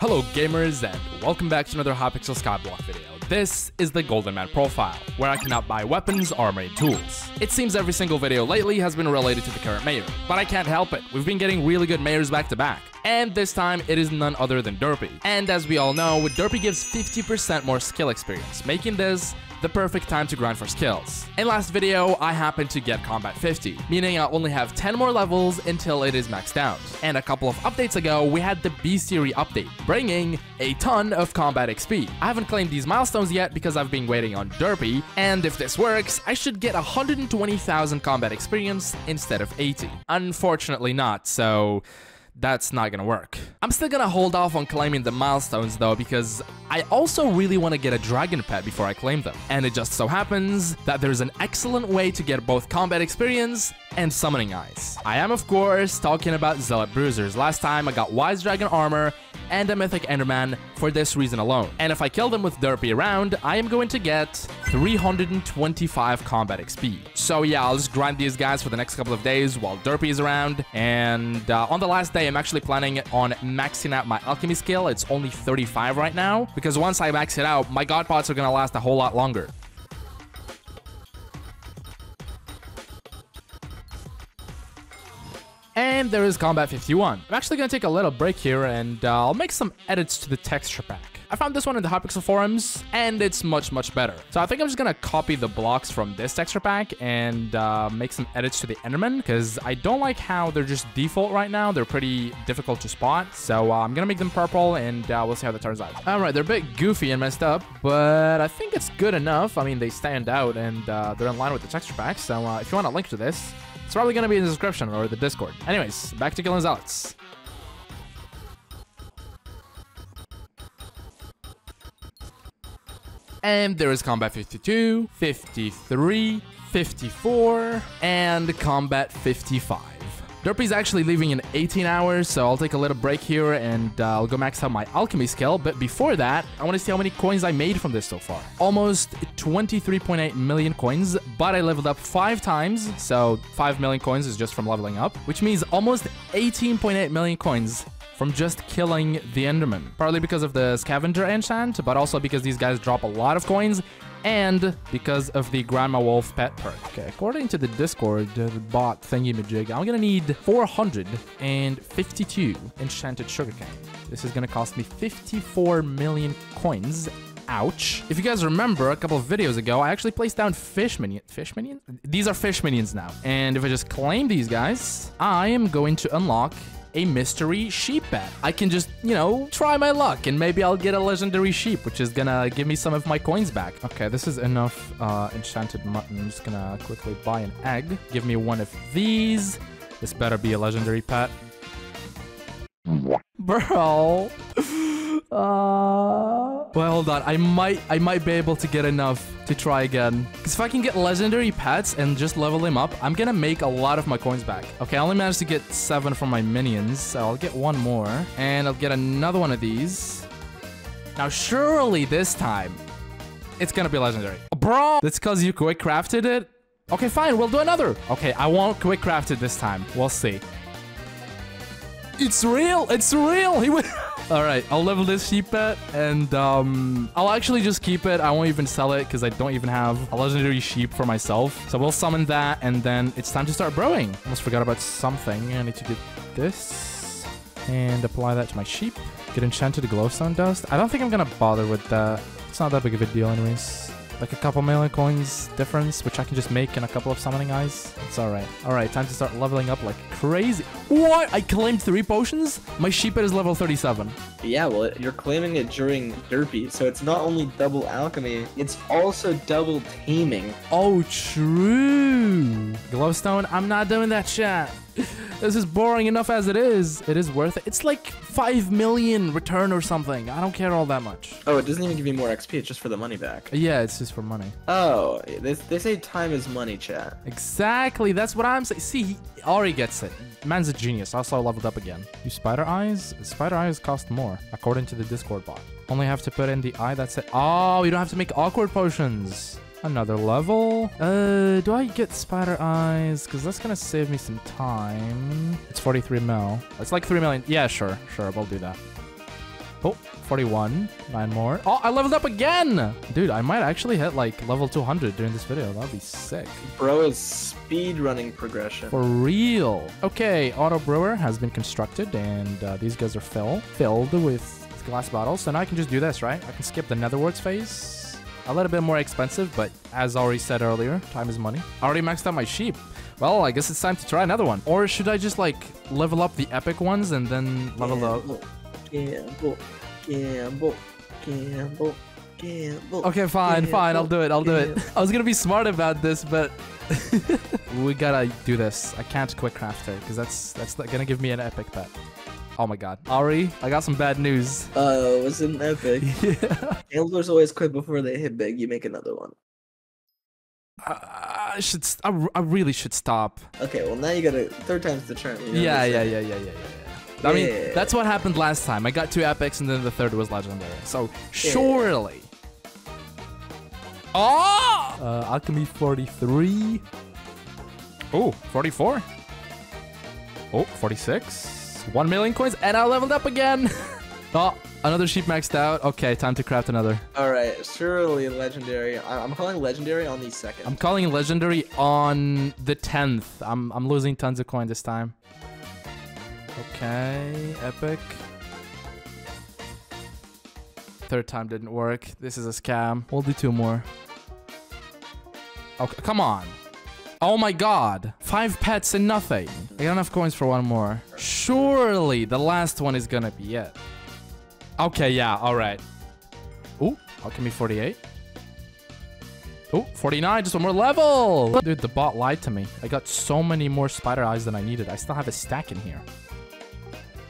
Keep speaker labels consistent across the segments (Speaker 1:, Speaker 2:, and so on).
Speaker 1: Hello gamers and welcome back to another Hypixel Skyblock video. This is the Goldenman profile, where I cannot buy weapons, armor, and tools. It seems every single video lately has been related to the current mayor, but I can't help it. We've been getting really good mayors back to back. And this time, it is none other than Derpy. And as we all know, with Derpy gives 50% more skill experience, making this the perfect time to grind for skills. In last video, I happened to get combat 50, meaning I only have 10 more levels until it is maxed out. And a couple of updates ago, we had the Bestiary update, bringing a ton of combat XP. I haven't claimed these milestones yet because I've been waiting on Derpy, and if this works, I should get 120,000 combat experience instead of 80. Unfortunately not, so that's not gonna work. I'm still gonna hold off on claiming the milestones though because I also really want to get a dragon pet before I claim them. And it just so happens that there's an excellent way to get both combat experience and summoning eyes. I am of course talking about Zealot Bruisers. Last time I got Wise Dragon armor and a Mythic Enderman for this reason alone. And if I kill them with Derpy around, I am going to get 325 combat XP. So yeah, I'll just grind these guys for the next couple of days while Derpy is around. And uh, on the last day, I'm actually planning on maxing out my alchemy skill. It's only 35 right now, because once I max it out, my god pots are gonna last a whole lot longer. And there is Combat 51. I'm actually going to take a little break here and uh, I'll make some edits to the texture pack. I found this one in the Hypixel forums, and it's much, much better. So I think I'm just gonna copy the blocks from this texture pack and uh, make some edits to the Enderman, because I don't like how they're just default right now. They're pretty difficult to spot. So uh, I'm gonna make them purple, and uh, we'll see how that turns out. All right, they're a bit goofy and messed up, but I think it's good enough. I mean, they stand out, and uh, they're in line with the texture pack. So uh, if you want a link to this, it's probably going to be in the description or the Discord. Anyways, back to killing zealots. And there is combat 52, 53, 54, and combat 55. Derpy's actually leaving in 18 hours, so I'll take a little break here and uh, I'll go max out my alchemy skill. But before that, I want to see how many coins I made from this so far. Almost 23.8 million coins, but I leveled up five times. So 5 million coins is just from leveling up, which means almost 18.8 million coins from just killing the Enderman. Partly because of the Scavenger enchant, but also because these guys drop a lot of coins and because of the Grandma Wolf pet perk. Okay, according to the Discord uh, the bot thingy majig, I'm gonna need 452 enchanted sugarcane. This is gonna cost me 54 million coins Ouch. If you guys remember, a couple of videos ago, I actually placed down fish minion. Fish minions? These are fish minions now. And if I just claim these guys, I am going to unlock a mystery sheep bet. I can just, you know, try my luck and maybe I'll get a legendary sheep, which is gonna give me some of my coins back. Okay, this is enough uh, enchanted mutton. I'm just gonna quickly buy an egg. Give me one of these. This better be a legendary pet. Bro. Uh, well, hold on. I might, I might be able to get enough to try again. Because if I can get legendary pets and just level them up, I'm gonna make a lot of my coins back. Okay, I only managed to get seven from my minions, so I'll get one more. And I'll get another one of these. Now, surely this time, it's gonna be legendary. Bro! That's because you quick crafted it? Okay, fine, we'll do another. Okay, I won't quick craft it this time. We'll see. It's real! It's real! He went... All right, I'll level this sheep pet, and um, I'll actually just keep it. I won't even sell it because I don't even have a legendary sheep for myself. So we'll summon that, and then it's time to start brewing. Almost forgot about something. I need to get this and apply that to my sheep. Get enchanted glowstone dust. I don't think I'm gonna bother with that. It's not that big of a deal anyways like a couple million coins difference, which I can just make in a couple of summoning eyes. It's alright. Alright, time to start leveling up like crazy. What? I claimed three potions? My sheephead is level 37.
Speaker 2: Yeah, well, you're claiming it during Derpy, so it's not only double alchemy, it's also double taming.
Speaker 1: Oh, true. Glowstone, I'm not doing that shit. this is boring enough as it is. It is worth it. It's like 5 million return or something. I don't care all that much.
Speaker 2: Oh, it doesn't even give you more XP. It's just for the money back.
Speaker 1: Yeah, it's just for money.
Speaker 2: Oh, they, they say time is money, chat.
Speaker 1: Exactly. That's what I'm saying. See, he already gets it. Man's a genius. Also leveled up again. You spider eyes? Spider eyes cost more, according to the Discord bot. Only have to put in the eye. That's it. Oh, you don't have to make awkward potions. Another level. Uh, do I get spider eyes? Because that's going to save me some time. It's 43 mil. It's like 3 million. Yeah, sure. Sure, we'll do that. Oh, 41. Nine more. Oh, I leveled up again! Dude, I might actually hit like level 200 during this video. That'd be sick.
Speaker 2: Bro is speed running progression.
Speaker 1: For real. Okay, auto brewer has been constructed and uh, these guys are fill, filled with glass bottles. So now I can just do this, right? I can skip the nether warts phase. A little bit more expensive, but as already said earlier, time is money. I already maxed out my sheep. Well, I guess it's time to try another one. Or should I just like level up the epic ones and then level up?
Speaker 2: Gamble, gamble, gamble, gamble.
Speaker 1: Okay, fine, fine. I'll do it. I'll do it. I was gonna be smart about this, but we gotta do this. I can't quick craft her because that's that's gonna give me an epic pet. Oh my god. Ari, I got some bad news.
Speaker 2: Oh, uh, was an epic.
Speaker 1: yeah.
Speaker 2: Gamblers always quit before they hit big. You make another one.
Speaker 1: I should. I, I really should stop.
Speaker 2: Okay, well now you got a third time's the charm. You know
Speaker 1: yeah, yeah, yeah, yeah, yeah, yeah, yeah. I mean, yeah. that's what happened last time. I got two epics and then the third was legendary. So surely. Oh! Uh, Alchemy 43. Oh, 44. Oh, 46. 1 million coins, and I leveled up again. oh, another sheep maxed out. Okay, time to craft another.
Speaker 2: All right, surely legendary. I'm calling legendary on the second.
Speaker 1: I'm calling legendary on the 10th. I'm, I'm losing tons of coin this time. Okay, epic. Third time didn't work. This is a scam. We'll do two more. Okay, come on. Oh my god. Five pets and nothing. I got enough coins for one more. Surely the last one is gonna be it. Okay, yeah, alright. Ooh, alchemy 48. Ooh, 49, just one more level. Dude, the bot lied to me. I got so many more spider eyes than I needed. I still have a stack in here.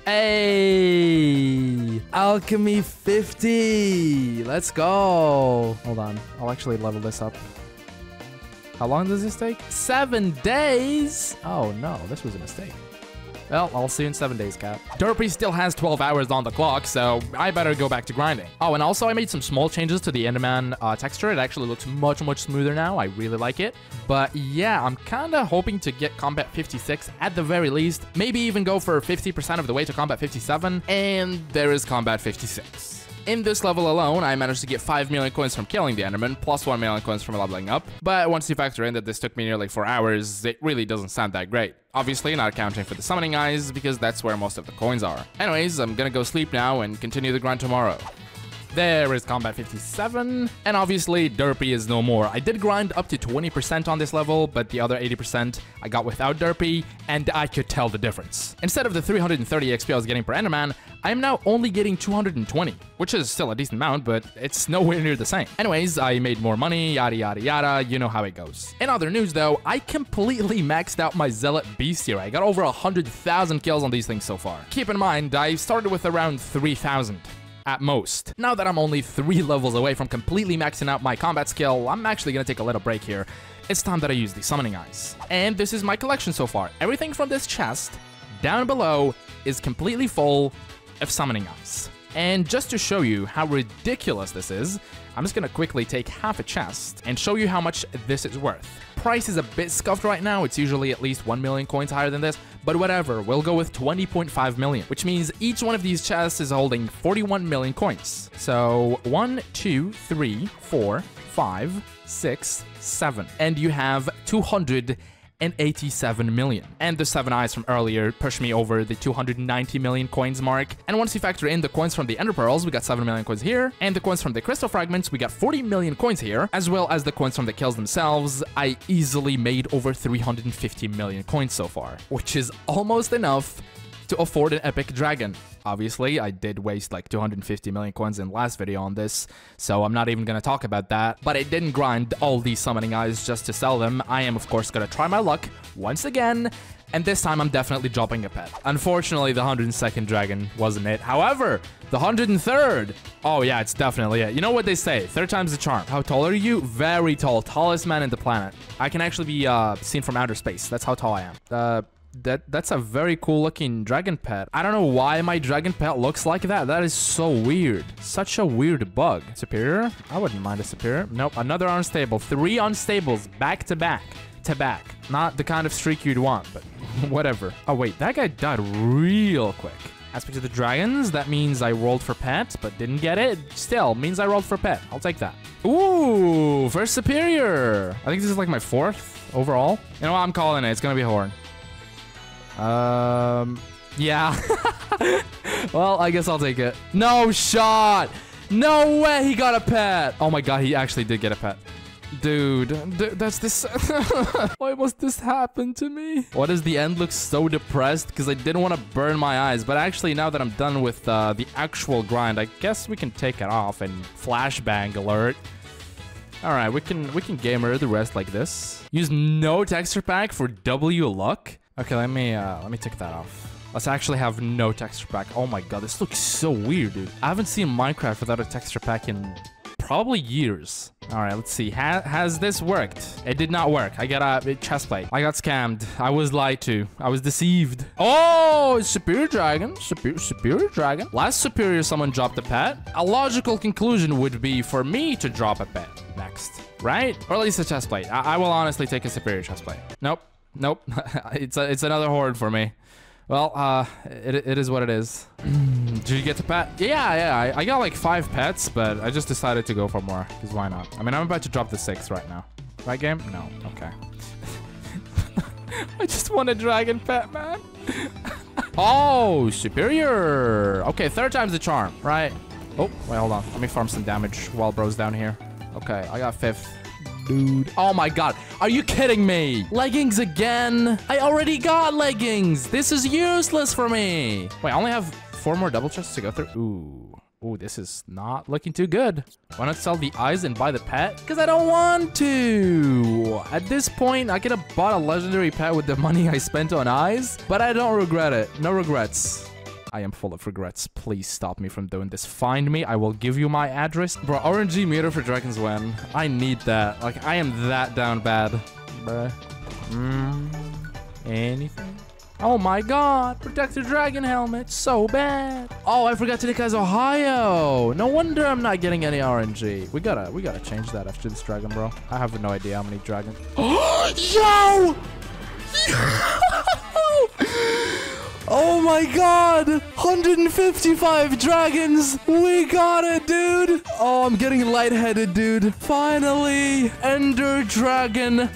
Speaker 1: Hey! Alchemy 50! Let's go! Hold on. I'll actually level this up. How long does this take? Seven days? Oh no, this was a mistake. Well, I'll see you in seven days, Cap. Derpy still has 12 hours on the clock, so I better go back to grinding. Oh, and also I made some small changes to the Enderman uh, texture. It actually looks much, much smoother now. I really like it. But yeah, I'm kind of hoping to get Combat 56 at the very least. Maybe even go for 50% of the way to Combat 57. And there is Combat 56. In this level alone, I managed to get 5 million coins from killing the Enderman, plus 1 million coins from leveling up. But once you factor in that this took me nearly 4 hours, it really doesn't sound that great. Obviously not accounting for the summoning eyes, because that's where most of the coins are. Anyways, I'm gonna go sleep now and continue the grind tomorrow. There is Combat 57, and obviously Derpy is no more. I did grind up to 20% on this level, but the other 80% I got without Derpy, and I could tell the difference. Instead of the 330 XP I was getting per Enderman, I am now only getting 220, which is still a decent amount, but it's nowhere near the same. Anyways, I made more money, yada yada yada, you know how it goes. In other news though, I completely maxed out my Zealot Bestiary. I got over 100,000 kills on these things so far. Keep in mind, I started with around 3,000 at most. Now that I'm only three levels away from completely maxing out my combat skill, I'm actually gonna take a little break here. It's time that I use the summoning eyes. And this is my collection so far. Everything from this chest down below is completely full of summoning eyes. And just to show you how ridiculous this is, I'm just gonna quickly take half a chest and show you how much this is worth. Price is a bit scuffed right now, it's usually at least 1 million coins higher than this, but whatever, we'll go with 20.5 million, which means each one of these chests is holding 41 million coins. So 1, 2, 3, 4, 5, 6, 7. And you have 200 and 87 million. And the 7 eyes from earlier push me over the 290 million coins mark. And once you factor in the coins from the Ender Pearls, we got 7 million coins here. And the coins from the Crystal Fragments, we got 40 million coins here. As well as the coins from the kills themselves, I easily made over 350 million coins so far. Which is almost enough to afford an epic dragon. Obviously, I did waste like 250 million coins in last video on this, so I'm not even gonna talk about that. But I didn't grind all these summoning eyes just to sell them. I am, of course, gonna try my luck once again, and this time I'm definitely dropping a pet. Unfortunately, the 102nd dragon wasn't it. However, the 103rd, oh yeah, it's definitely it. You know what they say, third time's the charm. How tall are you? Very tall, tallest man in the planet. I can actually be uh, seen from outer space. That's how tall I am. Uh, that that's a very cool looking dragon pet. I don't know why my dragon pet looks like that. That is so weird. Such a weird bug. Superior? I wouldn't mind a superior. Nope, another unstable. Three unstables back to back to back. Not the kind of streak you'd want, but whatever. Oh wait, that guy died real quick. Aspect of the dragons. That means I rolled for pet, but didn't get it. Still, means I rolled for pet. I'll take that. Ooh, first superior. I think this is like my fourth overall. You know what? I'm calling it. It's gonna be horn. Um, yeah. well, I guess I'll take it. No shot. No way he got a pet. Oh my god, he actually did get a pet. Dude, that's this. Why must this happen to me? Why does the end look so depressed? Because I didn't want to burn my eyes. But actually, now that I'm done with uh, the actual grind, I guess we can take it off and flashbang alert. All right, we can we can gamer the rest like this. Use no texture pack for W luck. Okay, let me uh, let me take that off. Let's actually have no texture pack. Oh my god, this looks so weird, dude. I haven't seen Minecraft without a texture pack in probably years. All right, let's see. Ha has this worked? It did not work. I got a chest plate. I got scammed. I was lied to. I was deceived. Oh, Superior Dragon. Superior, superior Dragon. Last Superior someone dropped a pet. A logical conclusion would be for me to drop a pet next, right? Or at least a chest plate. I, I will honestly take a Superior chest plate. Nope. Nope. it's, a, it's another horde for me. Well, uh, it, it is what it is. Did you get the pet? Yeah, yeah, I, I, got like five pets, but I just decided to go for more, because why not? I mean, I'm about to drop the six right now. Right game? No, okay. I just want a dragon pet, man. oh, superior. Okay, third time's the charm, right? Oh, wait, hold on. Let me farm some damage while bro's down here. Okay, I got fifth dude. Oh my god. Are you kidding me? Leggings again? I already got leggings. This is useless for me. Wait, I only have four more double chests to go through. Ooh. Ooh, this is not looking too good. Why not sell the eyes and buy the pet? Because I don't want to. At this point, I could have bought a legendary pet with the money I spent on eyes, but I don't regret it. No regrets. I am full of regrets. Please stop me from doing this. Find me. I will give you my address. Bro, RNG meter for Dragon's When. I need that. Like, I am that down bad. Bruh. Mm, anything? Oh my god, Protector Dragon Helmet, so bad. Oh, I forgot to take as Ohio. No wonder I'm not getting any RNG. We gotta, we gotta change that after this dragon, bro. I have no idea how many dragons. Yo! Oh my god! 155 dragons! We got it, dude! Oh, I'm getting lightheaded, dude. Finally! Ender Dragon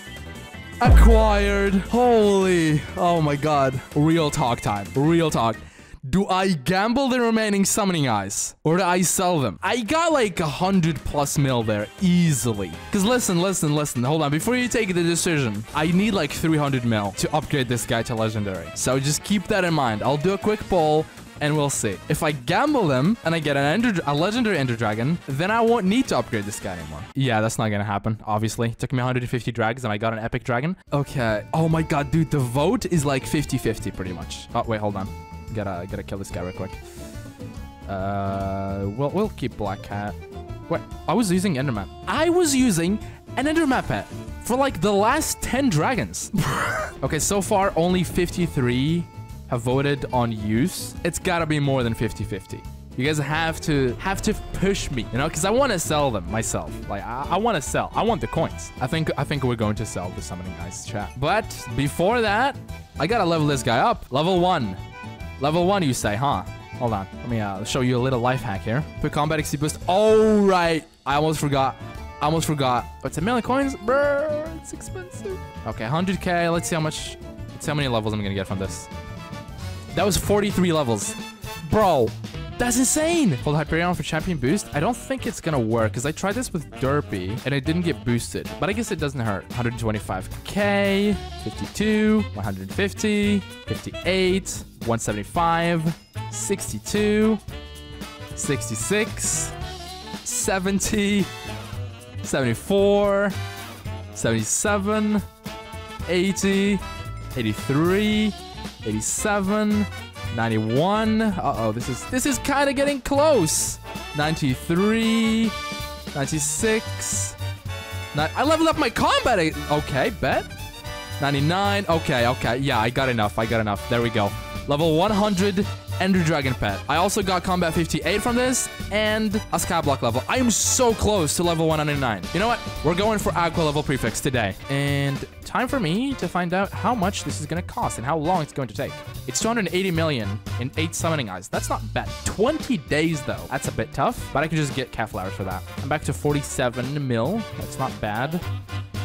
Speaker 1: acquired. Holy. Oh my god. Real talk time. Real talk. Do I gamble the remaining summoning eyes? Or do I sell them? I got like a hundred plus mil there easily. Because listen, listen, listen. Hold on. Before you take the decision, I need like 300 mil to upgrade this guy to legendary. So just keep that in mind. I'll do a quick poll and we'll see. If I gamble them and I get an ender, a legendary ender dragon, then I won't need to upgrade this guy anymore. Yeah, that's not gonna happen, obviously. It took me 150 drags and I got an epic dragon. Okay. Oh my god, dude, the vote is like 50-50 pretty much. Oh, wait, hold on. Gotta gotta kill this guy real quick. Uh, we'll we'll keep Black Cat. Wait, I was using Enderman. I was using an Enderman pet for like the last 10 dragons. okay, so far only 53 have voted on use. It's gotta be more than 50-50. You guys have to have to push me, you know, because I want to sell them myself. Like I, I want to sell. I want the coins. I think I think we're going to sell the summoning ice chat. But before that, I gotta level this guy up. Level one. Level 1, you say, huh? Hold on. Let me uh, show you a little life hack here. Quick combat XP boost. Oh, right. I almost forgot. I almost forgot. It's a million coins? Brr, it's expensive. Okay, 100k. Let's see how much... Let's see how many levels I'm to get from this. That was 43 levels. Bro, that's insane! Hold Hyperion for champion boost. I don't think it's gonna work because I tried this with Derpy and it didn't get boosted. But I guess it doesn't hurt. 125k, 52, 150, 58, 175, 62, 66, 70, 74, 77, 80, 83, 87, 91. Uh-oh, this is this is kind of getting close. 93, 96. I leveled up my combat. Okay, bet. 99. Okay, okay. Yeah, I got enough. I got enough. There we go. Level 100 Ender Dragon Pet. I also got Combat 58 from this and a Skyblock level. I am so close to level 199. You know what? We're going for Aqua level prefix today. And time for me to find out how much this is going to cost and how long it's going to take. It's 280 million in 8 summoning eyes. That's not bad. 20 days though. That's a bit tough, but I can just get Kat flowers for that. I'm back to 47 mil. That's not bad.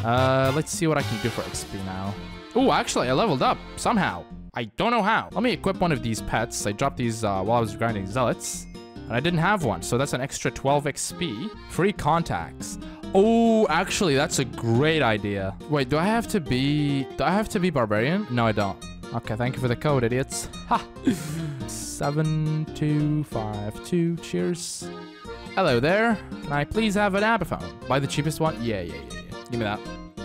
Speaker 1: Uh, let's see what I can do for XP now. Oh, actually, I leveled up somehow. I don't know how. Let me equip one of these pets. I dropped these uh, while I was grinding zealots. And I didn't have one, so that's an extra 12 XP. Free contacts. Oh, actually, that's a great idea. Wait, do I have to be... Do I have to be barbarian? No, I don't. Okay, thank you for the code, idiots. Ha! 7252. Cheers. Hello there. Can I please have an Abiphone? Buy the cheapest one? Yeah, yeah, yeah, yeah. Give me that.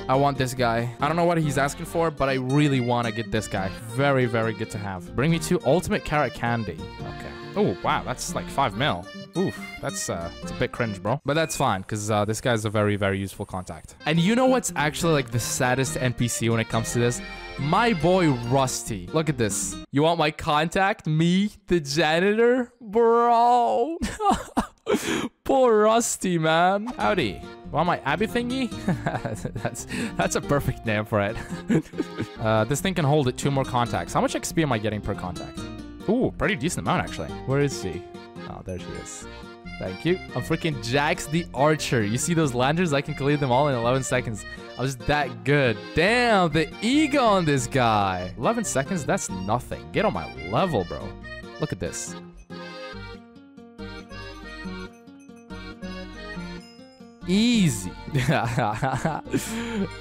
Speaker 1: I want this guy. I don't know what he's asking for, but I really want to get this guy. Very, very good to have. Bring me to Ultimate Carrot Candy. Okay. Oh, wow. That's like 5 mil. Oof, that's uh, it's a bit cringe, bro. But that's fine, because uh, this guy's a very, very useful contact. And you know what's actually like the saddest NPC when it comes to this? My boy Rusty. Look at this. You want my contact? Me, the janitor? Bro. Poor Rusty, man. Howdy. Want my Abby thingy? that's that's a perfect name for it. uh, this thing can hold it two more contacts. How much XP am I getting per contact? Ooh, pretty decent amount actually. Where is she? Oh, there she is. Thank you. I'm freaking Jax the Archer. You see those landers? I can clear them all in 11 seconds. I was that good. Damn, the ego on this guy. 11 seconds? That's nothing. Get on my level, bro. Look at this. Easy.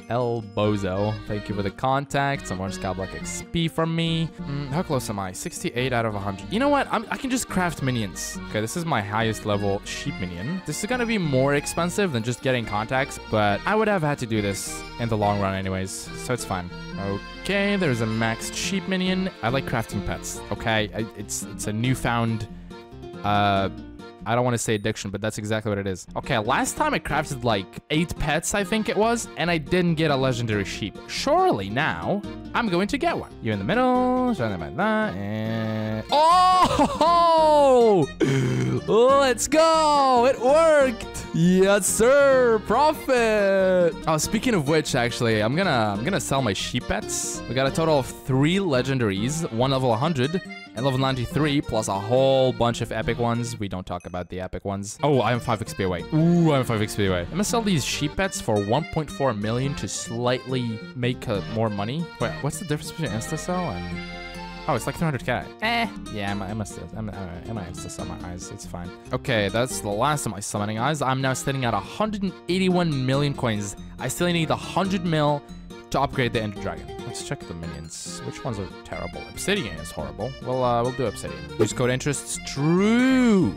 Speaker 1: El Bozo. Thank you for the contact. Some more Skyblock XP from me. Mm, how close am I? 68 out of 100. You know what? I'm, i can just craft minions. Okay, this is my highest level sheep minion. This is gonna be more expensive than just getting contacts, but I would have had to do this in the long run anyways, so it's fine. Okay, there's a maxed sheep minion. I like crafting pets, okay? I, it's, it's a newfound... Uh, I don't want to say addiction, but that's exactly what it is. Okay, last time I crafted like eight pets, I think it was, and I didn't get a legendary sheep. Surely now, I'm going to get one. You're in the middle, something like that, and... Oh! Let's go! It worked! Yes, sir! Profit! Oh, speaking of which, actually, I'm gonna I'm gonna sell my sheep pets. We got a total of three legendaries, one level 100, and level 93, plus a whole bunch of epic ones. We don't talk about the epic ones. Oh, I'm 5 XP away. Ooh, I'm 5 XP away. I'm gonna sell these sheep pets for 1.4 million to slightly make uh, more money. Wait, what's the difference between insta-sell and... Oh, it's like 300k. Eh. Yeah, I'm, I'm, I'm, I'm, I'm still sell my eyes. It's fine. Okay, that's the last of my summoning eyes. I'm now sitting at 181 million coins. I still need 100 mil to upgrade the Ender Dragon. Let's check the minions. Which ones are terrible? Obsidian is horrible. Well, uh, we'll do Obsidian. Use code Intrests true.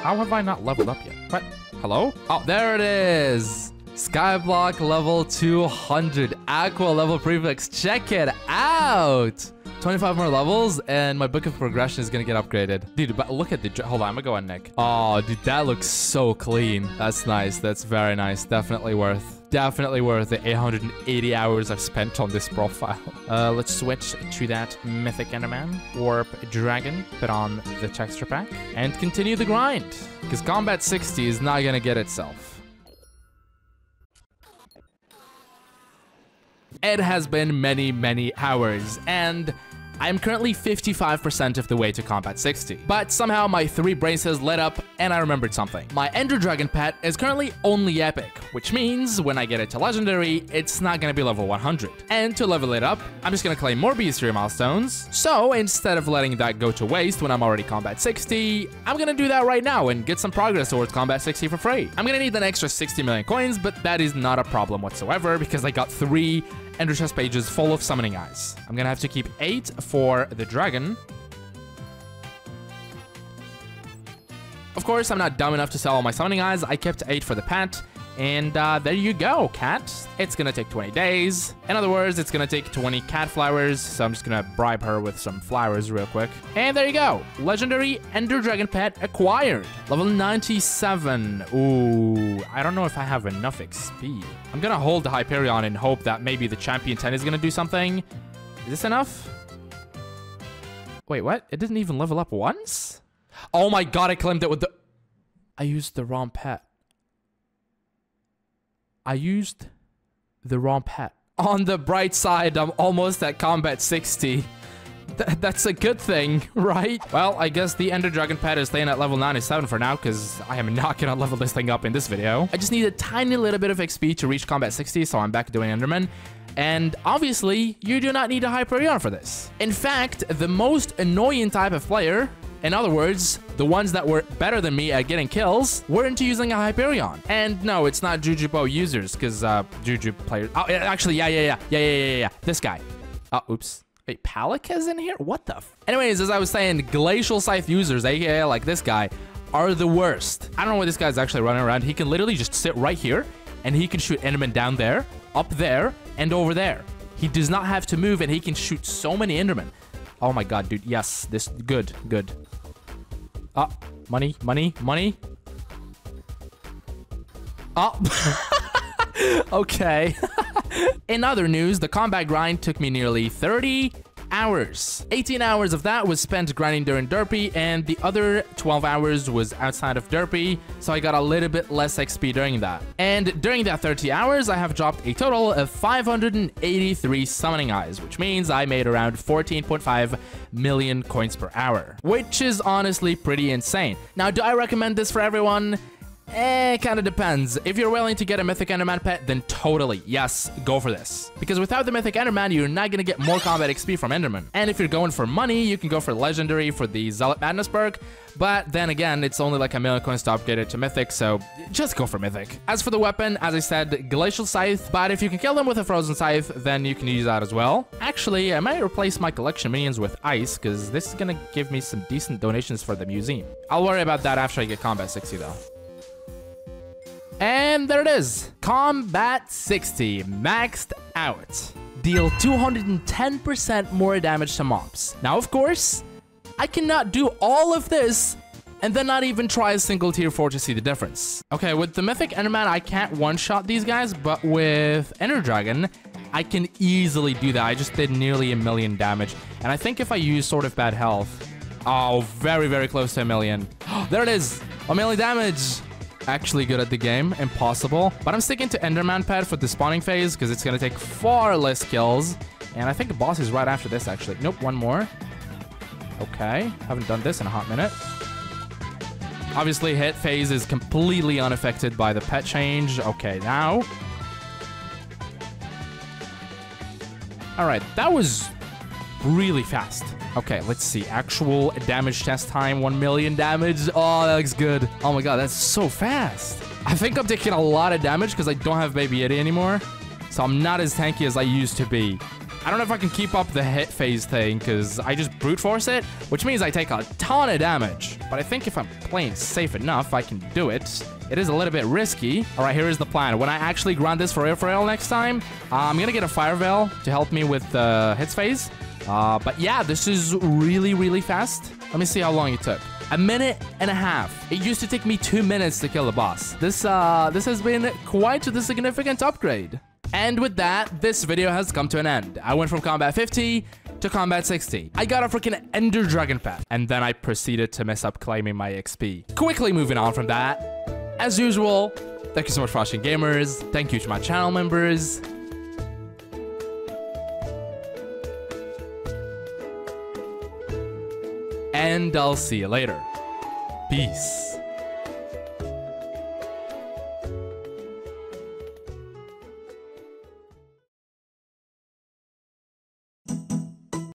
Speaker 1: How have I not leveled up yet? What? Hello? Oh, there it is. Skyblock level 200. Aqua level prefix. Check it out. 25 more levels and my book of progression is gonna get upgraded. Dude, but look at the... Hold on, I'm gonna go on Nick. Oh, dude, that looks so clean. That's nice. That's very nice. Definitely worth definitely worth the 880 hours I've spent on this profile. Uh, let's switch to that Mythic Enderman, Warp Dragon, put on the texture pack, and continue the grind. Because Combat 60 is not gonna get itself. It has been many, many hours, and I am currently 55% of the way to Combat 60, but somehow my three brain cells lit up and I remembered something. My Ender Dragon pet is currently only epic, which means when I get it to Legendary, it's not gonna be level 100. And to level it up, I'm just gonna claim more Bestiary milestones, so instead of letting that go to waste when I'm already Combat 60, I'm gonna do that right now and get some progress towards Combat 60 for free. I'm gonna need an extra 60 million coins, but that is not a problem whatsoever because I got three Ender chest pages full of summoning eyes. I'm gonna have to keep eight for the dragon. Of course, I'm not dumb enough to sell all my summoning eyes. I kept eight for the pet. And uh, there you go, cat. It's gonna take 20 days. In other words, it's gonna take 20 Kat flowers. So I'm just gonna bribe her with some flowers real quick. And there you go. Legendary Ender Dragon Pet acquired. Level 97. Ooh, I don't know if I have enough XP. I'm gonna hold the Hyperion and hope that maybe the Champion 10 is gonna do something. Is this enough? Wait, what? It didn't even level up once? Oh my god, I claimed it with the... I used the wrong pet. I used the wrong pet. On the bright side, I'm almost at combat 60. Th that's a good thing, right? Well, I guess the Ender Dragon pet is staying at level 97 for now, because I am not gonna level this thing up in this video. I just need a tiny little bit of XP to reach combat 60, so I'm back doing Enderman. And obviously, you do not need a Hyperion for this. In fact, the most annoying type of player in other words, the ones that were better than me at getting kills weren't using a Hyperion. And no, it's not Jujubee users, because uh, Juju players... Oh, actually, yeah, yeah, yeah, yeah, yeah, yeah, yeah, this guy. Oh, oops. Wait, Palika's in here? What the Anyways, as I was saying, Glacial Scythe users, aka like this guy, are the worst. I don't know why this guy's actually running around. He can literally just sit right here, and he can shoot Enderman down there, up there, and over there. He does not have to move, and he can shoot so many Endermen. Oh my god, dude. Yes, this good, good. Ah, money, money, money. Oh. okay. In other news, the combat grind took me nearly 30 hours. 18 hours of that was spent grinding during Derpy, and the other 12 hours was outside of Derpy, so I got a little bit less XP during that. And during that 30 hours, I have dropped a total of 583 summoning eyes, which means I made around 14.5 million coins per hour, which is honestly pretty insane. Now, do I recommend this for everyone? Eh, kinda depends. If you're willing to get a Mythic Enderman pet, then totally, yes, go for this. Because without the Mythic Enderman, you're not gonna get more combat XP from Enderman. And if you're going for money, you can go for Legendary for the Zealot Madness perk, but then again, it's only like a million coins to upgrade it to Mythic, so just go for Mythic. As for the weapon, as I said, Glacial Scythe, but if you can kill them with a Frozen Scythe, then you can use that as well. Actually, I might replace my collection minions with Ice, because this is gonna give me some decent donations for the museum. I'll worry about that after I get Combat 60 though. And there it is. Combat 60 maxed out. Deal 210% more damage to mobs. Now, of course, I cannot do all of this and then not even try a single tier 4 to see the difference. Okay, with the Mythic Enderman, I can't one-shot these guys, but with Ender Dragon, I can easily do that. I just did nearly a million damage. And I think if I use Sword of Bad Health... Oh, very, very close to a million. there it is! A million damage! Actually good at the game. Impossible. But I'm sticking to Enderman Pet for the spawning phase because it's going to take far less kills. And I think the boss is right after this, actually. Nope, one more. Okay, haven't done this in a hot minute. Obviously, hit phase is completely unaffected by the pet change. Okay, now. All right, that was really fast. Okay, let's see. Actual damage test time, 1 million damage. Oh, that looks good. Oh my god, that's so fast. I think I'm taking a lot of damage because I don't have Baby Yeti anymore. So I'm not as tanky as I used to be. I don't know if I can keep up the hit phase thing because I just brute force it, which means I take a ton of damage. But I think if I'm playing safe enough, I can do it. It is a little bit risky. All right, here is the plan. When I actually grind this for for real next time, uh, I'm going to get a Fire Veil to help me with the uh, hits phase. Uh, but yeah, this is really, really fast. Let me see how long it took. A minute and a half. It used to take me two minutes to kill a boss. This, uh, this has been quite the significant upgrade. And with that, this video has come to an end. I went from combat 50 to combat 60. I got a freaking Ender Dragon Pet, and then I proceeded to mess up claiming my XP. Quickly moving on from that, as usual, thank you so much for watching gamers, thank you to my channel members, and I'll see you later. Peace.